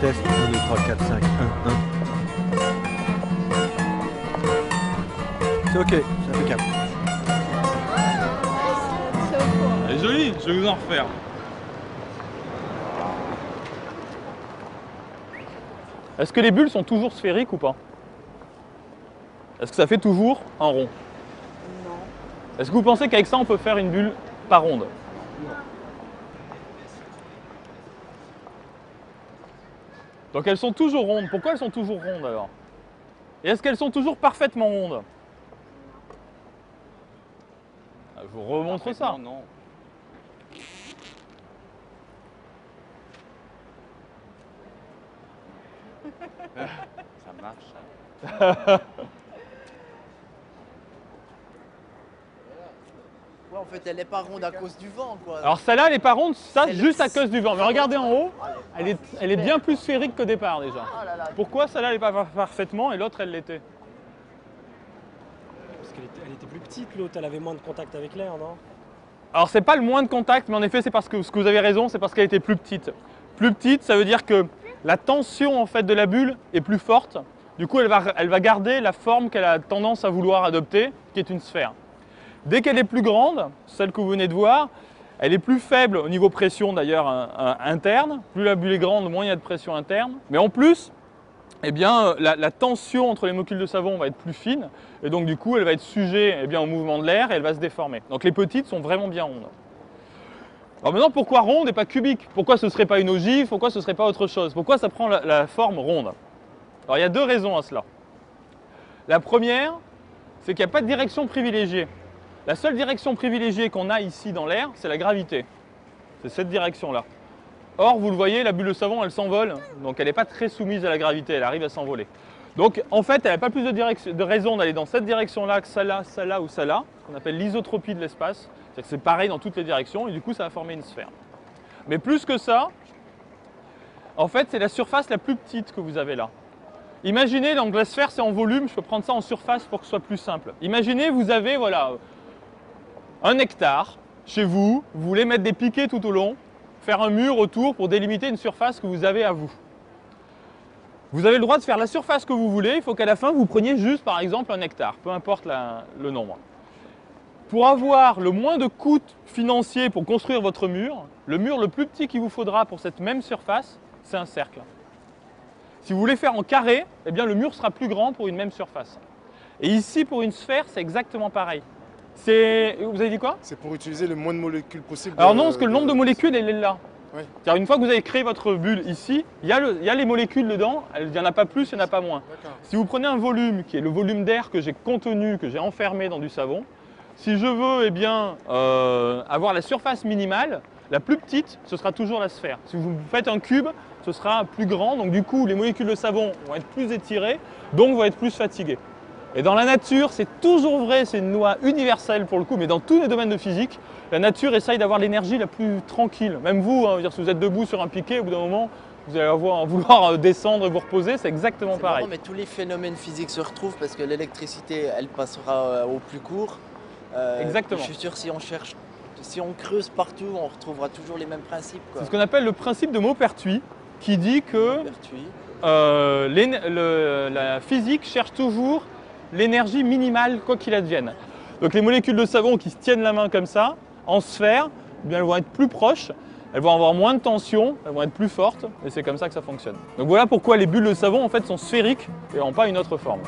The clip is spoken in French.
test. 1, 2, 3, 4, 5, 1, 1. C'est ok, c'est impeccable. Elle est jolie, je vais vous en refaire. Est-ce que les bulles sont toujours sphériques ou pas? Est-ce que ça fait toujours un rond? Non. Est-ce que vous pensez qu'avec ça on peut faire une bulle pas ronde? Donc elles sont toujours rondes. Pourquoi elles sont toujours rondes alors? Et est-ce qu'elles sont toujours parfaitement rondes? Ah, Je vous remontre ça. Non. ça marche. ça. Ouais, en fait, elle est pas ronde à cause du vent, quoi. Alors celle-là, elle n'est pas ronde, ça Elle- juste à cause du vent. Mais regardez en haut, elle est, elle est bien plus sphérique qu'au départ déjà. Oh là là. Pourquoi celle-là, elle n'est pas par- parfaitement et l'autre, elle l'était? Parce qu'elle était, elle était plus petite, l'autre, elle avait moins de contact avec l'air, non? Alors c'est pas le moins de contact, mais en effet, c'est parce que ce que vous avez raison, c'est parce qu'elle était plus petite. Plus petite, ça veut dire que la tension en fait de la bulle est plus forte. Du coup, elle va, elle va garder la forme qu'elle a tendance à vouloir adopter, qui est une sphère. Dès qu'elle est plus grande, celle que vous venez de voir, elle est plus faible au niveau pression d'ailleurs interne. Plus la bulle est grande, moins il y a de pression interne. Mais en plus, eh bien, la, la tension entre les molécules de savon va être plus fine, et donc du coup, elle va être sujet eh bien, au mouvement de l'air et elle va se déformer. Donc les petites sont vraiment bien rondes. Alors maintenant, pourquoi ronde et pas cubique? Pourquoi ce ne serait pas une ogive? Pourquoi ce ne serait pas autre chose? Pourquoi ça prend la, la forme ronde? Alors il y a deux raisons à cela. La première, c'est qu'il n'y a pas de direction privilégiée. La seule direction privilégiée qu'on a ici dans l'air, c'est la gravité. C'est cette direction-là. Or, vous le voyez, la bulle de savon, elle s'envole, donc elle n'est pas très soumise à la gravité, elle arrive à s'envoler. Donc, en fait, elle n'a pas plus de, raison d'aller dans cette direction-là que celle-là, celle-là ou celle-là, qu'on appelle l'isotropie de l'espace. C'est-à-dire que c'est pareil dans toutes les directions, et du coup, ça va former une sphère. Mais plus que ça, en fait, c'est la surface la plus petite que vous avez là. Imaginez, donc la sphère, c'est en volume, je peux prendre ça en surface pour que ce soit plus simple. Imaginez, vous avez, voilà, un hectare chez vous, vous voulez mettre des piquets tout au long, faire un mur autour pour délimiter une surface que vous avez à vous. Vous avez le droit de faire la surface que vous voulez, il faut qu'à la fin vous preniez juste par exemple un hectare, peu importe le nombre. Pour avoir le moins de coûts financiers pour construire votre mur, le mur le plus petit qu'il vous faudra pour cette même surface, c'est un cercle. Si vous voulez faire en carré, eh bien le mur sera plus grand pour une même surface. Et ici pour une sphère, c'est exactement pareil. C'est vous avez dit quoi? C'est pour utiliser le moins de molécules possible. alors non, parce que le nombre de molécules, elle est là. Car une fois que vous avez créé votre bulle ici, il y, a le- il y a les molécules dedans, il n'y en a pas plus, il n'y en a pas moins. Si vous prenez un volume qui est le volume d'air que j'ai contenu, que j'ai enfermé dans du savon, si je veux eh bien, euh, avoir la surface minimale, la plus petite, ce sera toujours la sphère. Si vous faites un cube, ce sera plus grand, donc du coup les molécules de savon vont être plus étirées, donc vont être plus fatiguées. Et dans la nature, c'est toujours vrai, c'est une loi universelle pour le coup, mais dans tous les domaines de physique, la nature essaye d'avoir l'énergie la plus tranquille. Même vous, hein, si vous êtes debout sur un piquet, au bout d'un moment, vous allez avoir, vouloir euh, descendre et vous reposer, c'est exactement pareil. marrant, mais tous les phénomènes physiques se retrouvent parce que l'électricité, elle passera euh, au plus court. Euh, Exactement. Je suis sûr si on cherche, si on creuse partout, on retrouvera toujours les mêmes principes. C'est ce qu'on appelle le principe de Maupertuis, qui dit que euh, le- la physique cherche toujours l'énergie minimale, quoi qu'il advienne. Donc les molécules de savon qui se tiennent la main comme ça, en sphère, eh bien, elles vont être plus proches, elles vont avoir moins de tension, elles vont être plus fortes, et c'est comme ça que ça fonctionne. Donc voilà pourquoi les bulles de savon en fait sont sphériques et n'ont pas une autre forme.